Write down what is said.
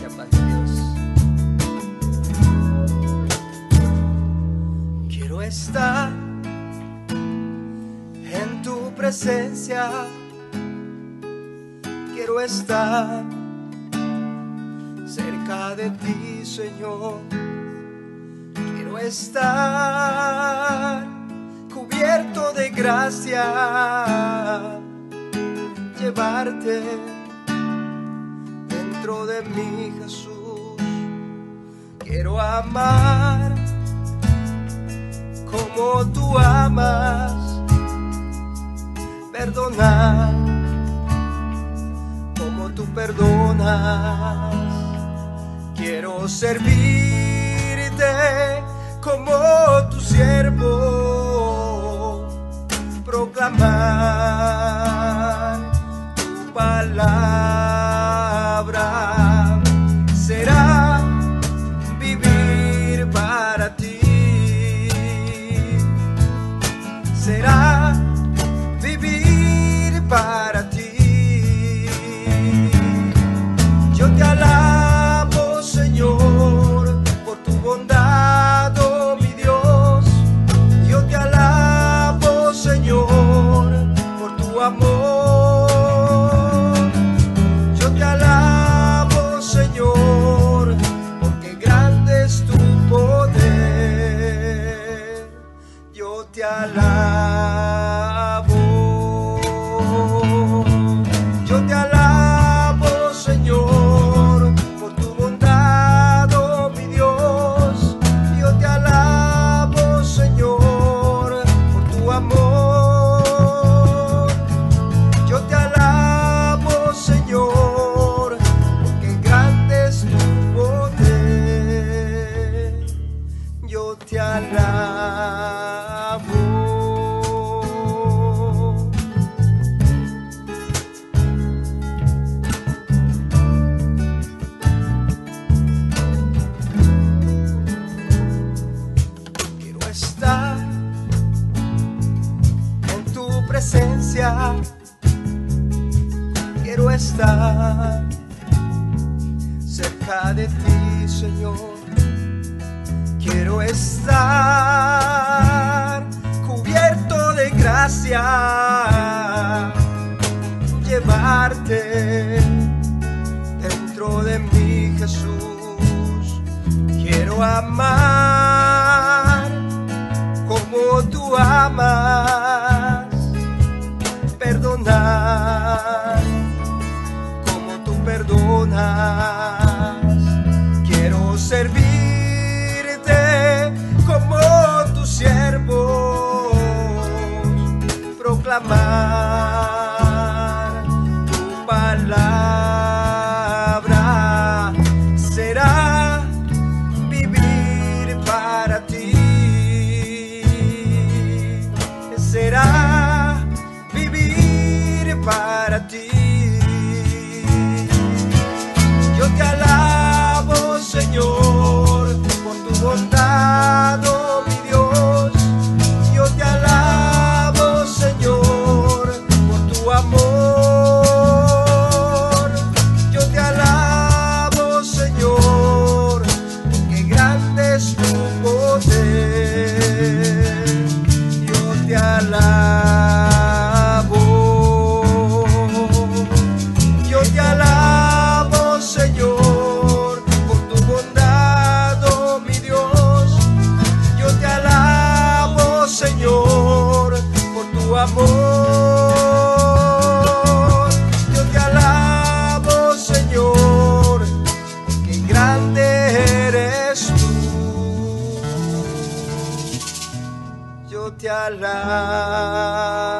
Dios. Quiero estar en tu presencia. Quiero estar cerca de ti, Señor. Quiero estar cubierto de gracia, llevarte de mí, Jesús. Quiero amar como tú amas, perdonar como tú perdonas. Quiero servirte Quiero estar cerca de ti, Señor. Quiero estar cubierto de gracia. Llevarte dentro de mí, Jesús. Quiero amar servirte como tu siervo, proclamar amor. Yo te alabo, Señor, porque grande eres tú. Yo te alabo.